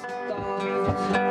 stars.